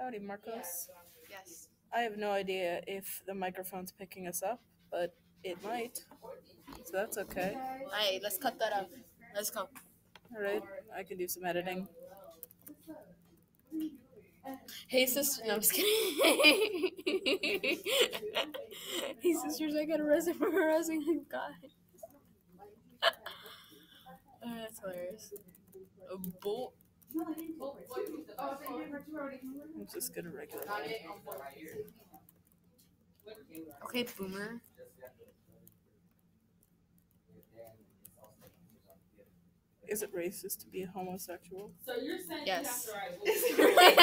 Howdy, Marcos. Yes. I have no idea if the microphone's picking us up, but it might. So that's okay. Hey, let's cut that up. Let's go. All right, I can do some editing. Hey, sister. No, I'm just kidding. hey, sisters, I got arrested for harassing a guy. Uh, that's hilarious. A bull. Let's just gonna regular. Okay, boomer. Is it racist to be a homosexual? So you're saying Yes. you have to write.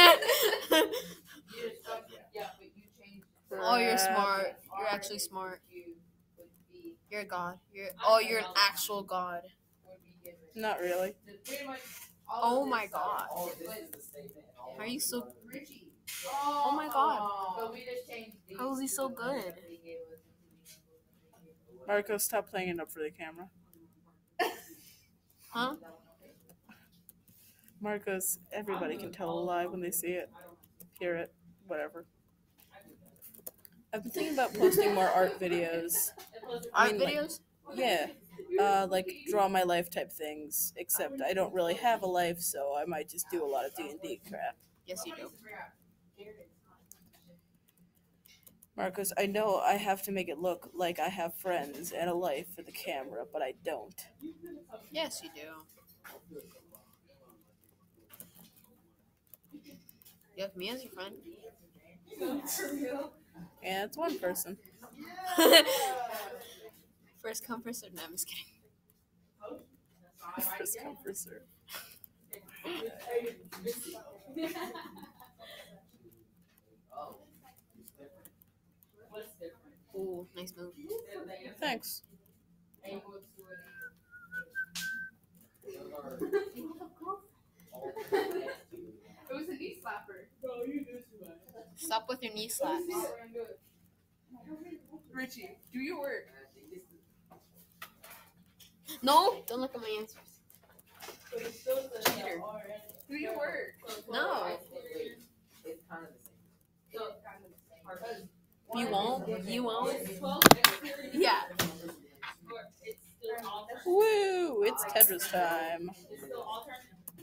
Yeah, but you changed. oh, you're uh, smart. You're actually smart. You're a god. You're oh, you're an actual god. Not really. Oh my god. Are you so? Oh my god. But we just changed these. How is he so good? Marcos, stop playing it up for the camera. Huh? Marcos, everybody can tell a lie when they see it, hear it, whatever. I've been thinking about posting more art videos. Art mean, like- videos? Yeah, uh, like draw my life type things. Except I don't really have a life, so I might just do a lot of D and D crap. Yes, you do. Marcos, I know I have to make it look like I have friends and a life for the camera, but I don't. Yes, you do. You have me as your friend. Yeah, it's one person. First come, first serve. No, I'm just kidding. First come, first serve. What's different? Ooh, nice move. Thanks. It was a knee slapper. Stop with your knee slaps. Richie, do your work. No, don't look at my answers. Cheater. Do your work. No. You won't. You won't. Yeah. Woo! It's Tetris time.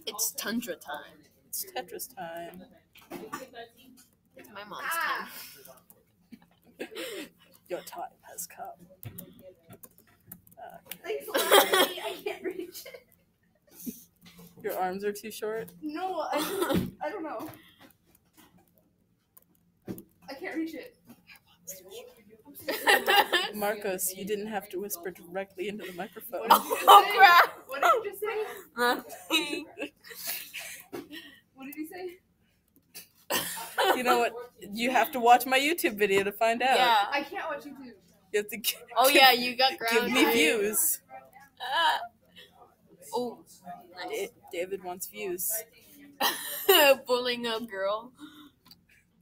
It's tundra time. It's Tetris time. It's my mom's time. Your time has come. Thanks, Lori. I can't reach it. your arms are too short. No, I, I don't know. I can't reach it. Marcos, you didn't have to whisper directly into the microphone. What did you Oh, say? crap. What did you just say? Nothing. What did he say? You know what? You have to watch my YouTube video to find out. Yeah. I can't watch YouTube. You have to g- Oh yeah, you got give me views. Ah. Oh, Da- David wants views. bullying a girl.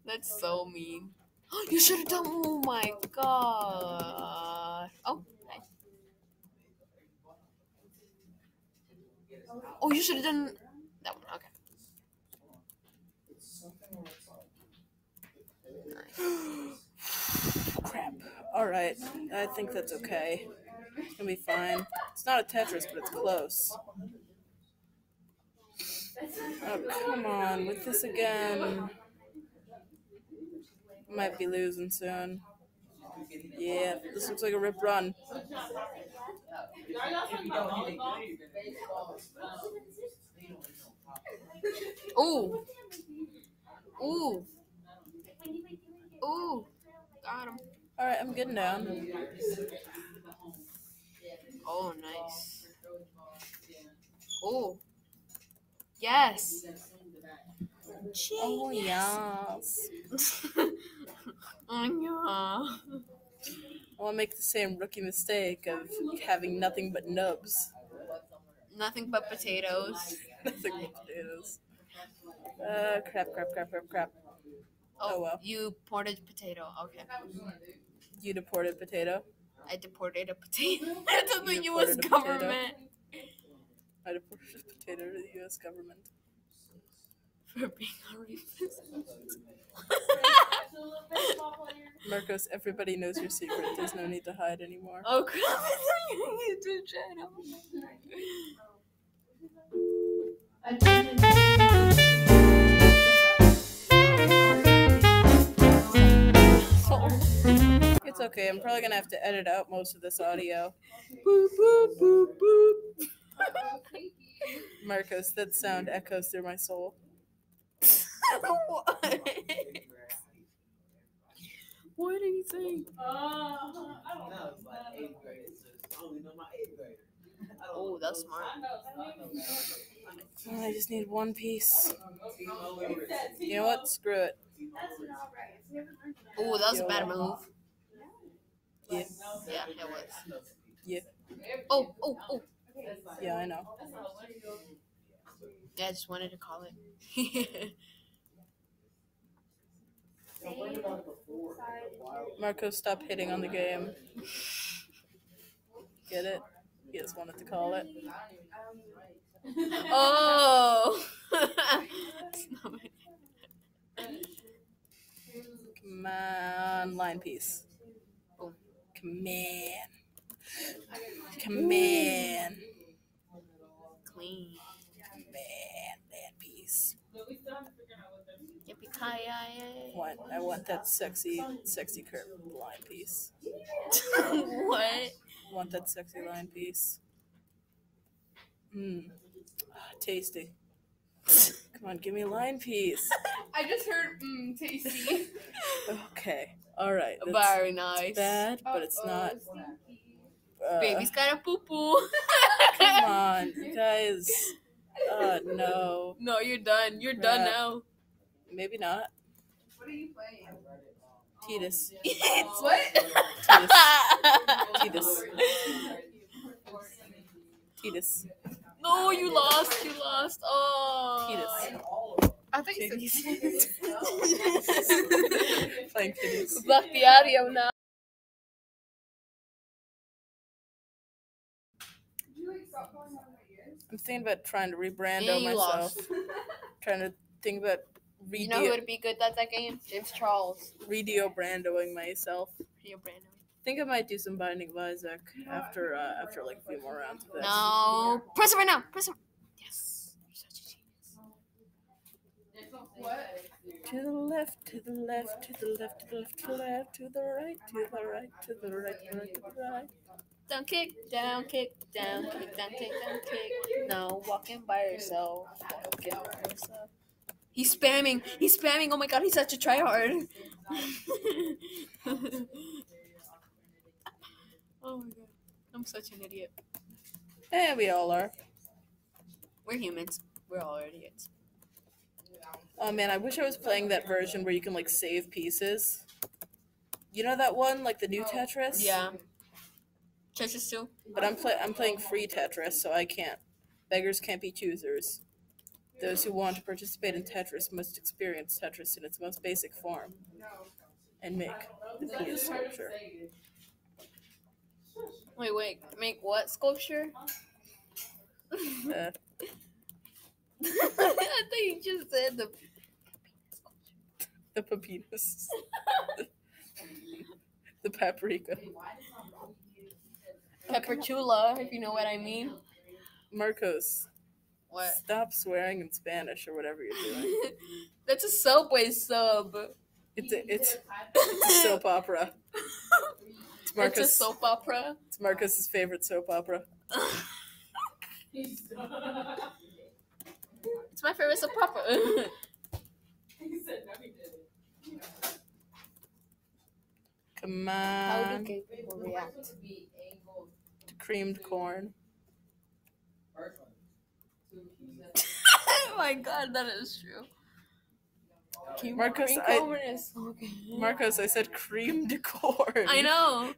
That's so mean. Oh, You should have done. Oh my god. Oh, nice. Oh, you should have done that one. Okay. Crap. Alright, I think that's okay. It's gonna be fine. It's not a Tetris, but it's close. Oh, come on, with this again. Might be losing soon. Yeah, this looks like a rip run. Ooh. Ooh. Ooh. Got him. Alright, I'm getting down. Oh, nice. Oh. Yes. Oh, yes. oh yeah. I want to make the same rookie mistake of having nothing but nubs. Nothing but potatoes. nothing but potatoes. Uh, crap, crap, crap, crap, crap. Oh, well. You ported potato. Okay. You deported potato? I deported a potato to the you U.S. government. I deported a potato to the U.S. government. For being a racist. Marcos, everybody knows your secret. There's no need to hide anymore. Oh, crap. YouTube channel. It's okay. I'm probably gonna have to edit out most of this audio. Boop boop boop boop. Marcos, that sound echoes through my soul. what? What did he say? Oh, that's smart. Oh, I just need one piece. You know what? Screw it. Oh, that was a bad move. Yeah. Yeah, it was. Yeah. Oh, oh, oh. Yeah, I know. Yeah, I just wanted to call it. Marcos, stop hitting on the game. Get it? He just wanted to call it. oh. Come on, line piece. Come on. Come on. Clean. Come on, line piece. Yippee-ki-yay. Want, I want that sexy, sexy curve line piece. what? Want that sexy line piece. Mmm. Tasty. Come on, give me a line piece. I just heard mmm tasty. Okay. All right. That's Very nice. bad, but it's not. Uh, Baby's got a poo poo. Come on, you guys. Uh, no. No, you're done. You're done now. Maybe not. What are you playing? Titus. What? Titus. Titus. no, you lost. You lost. Oh. Titus. I think you said Playing Titus. Block the audio now. Did you like stop calling out my ears? I'm thinking about trying to rebrand Yeah, you myself. lost. Trying to think about You know who would be good at that game? James Charles. redio brandoing myself. Rio Brando. think I might do some Binding of Isaac after uh, after like a few more rounds of this. No. Press it right now. Press it. Yes. You're such a genius. What? To the left, to the left, to the left, to the left, to the left, to the right, to the right, to the right, to the right, to the right. Down kick, down kick, down kick, down kick, down kick. No, walking by yourself. Walking by yourself. He's spamming. He's spamming. Oh my god, he's such a tryhard. oh my god. I'm such an idiot. Yeah, we all are. We're humans. We're all idiots. Oh man, I wish I was playing that version where you can like save pieces. You know that one, like the new Tetris? Yeah. Tetris too? But I'm play I'm playing free Tetris, so I can't. Beggars can't be choosers. Those who want to participate in Tetris must experience Tetris in its most basic form and make the coolest sculpture. Wait, wait. Make what sculpture? Uh, I thought you just said the. the pepinos. the paprika. Pepperchula, if you know what I mean. Marcos, What? stop swearing in Spanish or whatever you're doing. That's a Subway sub. It's a, it's, it's a soap opera. It's It's a soap opera. It's Marcus's favorite soap opera. It's my favorite soap opera. Come on. How do on. gay people react? To creamed corn. oh my god, that is true. Marcus, Green I- corn is so good. Marcos, I said creamed corn. I know.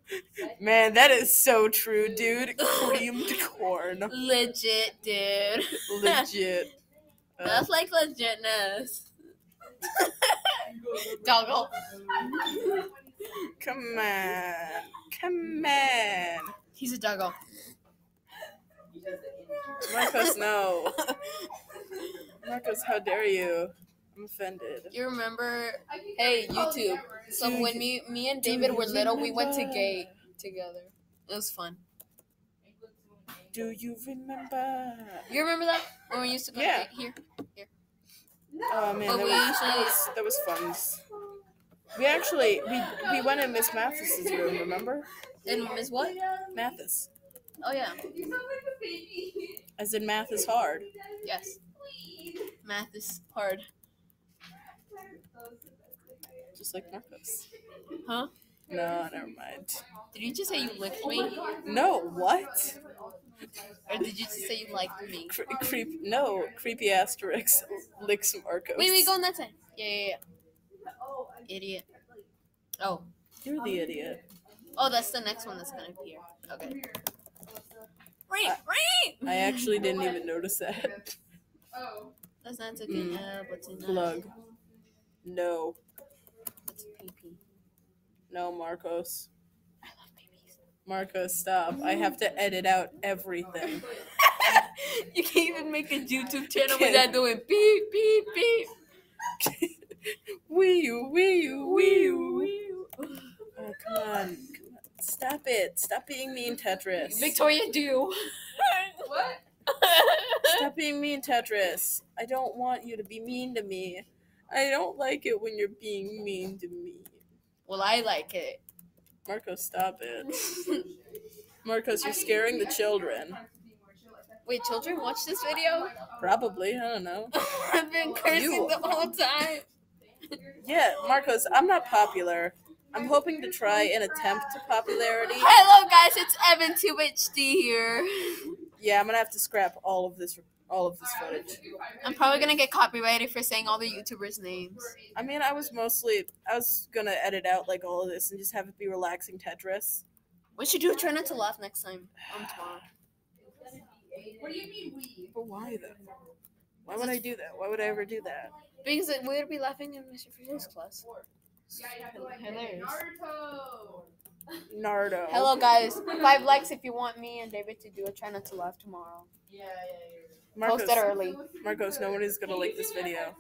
Man, that is so true, dude. Creamed corn. Legit, dude. Legit. Uh, That's like legitness. Doggle. come on. Come on. He's a doggle. Marcos, no. Marcos, how dare you? I'm offended. You remember? Hey, YouTube. So when me, me and David were little, we went to gay together. It was fun. Do you remember? You remember that when we used to go Yeah. to gate here? No. Oh man, that was, that was that was fun. We actually we we went in Miss Mathis's room. Remember? And Miss what? Mathis, Oh yeah, You sound like a baby. as in math is hard. yes. Math is hard. Just like Marcos. Huh? No, never mind. Did you just say you licked me, No, what? or did you just say you liked me? Cre- creep. No, creepy Asterix licks Marcos. Wait, wait, go on that side. Yeah, yeah, yeah. Idiot. Oh, You're the idiot. oh, that's the next one that's gonna appear. Okay. Right, Uh, right. I actually didn't even notice that. Oh. That's not okay. Mm. Uh, what's in that? Plug. No, What's pee pee? No, Marcos. I love babies. Marcos, stop. I have to edit out everything. you can't even make a YouTube channel without doing beep beep beep. Wee you, wee you, wee you, wee you. Oh, come on. Come on. Stop it. Stop being mean, Tetris. Victoria, do. What? Stop being mean, Tetris. I don't want you to be mean to me. I don't like it when you're being mean to me. Well, I like it. Marcos, stop it. Marcos, you're scaring the children. Wait, children watch this video? Probably. I don't know. I've been cursing You. the whole time. Yeah, Marcos, I'm not popular. I'm hoping to try and attempt to popularity. Hello, guys. It's Evan Tube HD here. Yeah, I'm gonna have to scrap all of this, all of this footage. I'm probably gonna get copyrighted for saying all the YouTubers' names. I mean, I was mostly, I was gonna edit out like all of this and just have it be relaxing Tetris. We should do a try not to laugh next time. Um, tomorrow. What do you mean we? But why though? Why would I do that? Why would I ever do that? Because we would be laughing in Mr. Frizzo's class. Yeah, you have to like Hilarious. Nardo. Hello, guys. Five likes if you want me and David to do a try not to laugh tomorrow. Yeah, Yeah, yeah, Marcos, Post it early. Marcos, nobody's gonna like this video.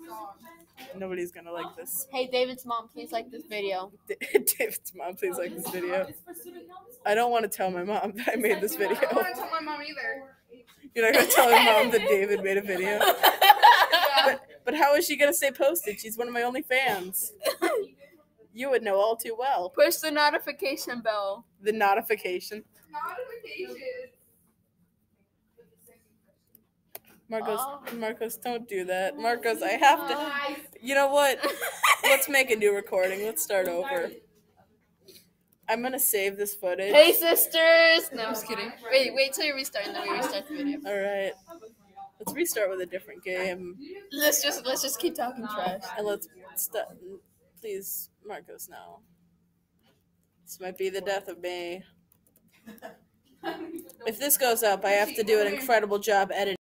Nobody's gonna like this. Hey, David's mom, please like this video. David's mom, please like this video. I don't want to tell my mom that I made this video. I don't want to tell my mom either. You're not gonna tell my mom that David made a video. But but how is she gonna stay posted? She's one of my only fans. You would know all too well. Push the notification bell. The notification. Notifications. Marcos, Oh. Marcos, don't do that. Marcos, I have to. Oh you know what? Let's make a new recording. Let's start over. I'm gonna save this footage. Hey, sisters! No, I'm just kidding. Wait, wait till you restart and then we restart the video. All right. Let's restart with a different game, Let's just let's just keep talking trash. and let's stop. Please, Marcos, no. This might be the death of me. If this goes up, I have to do an incredible job editing.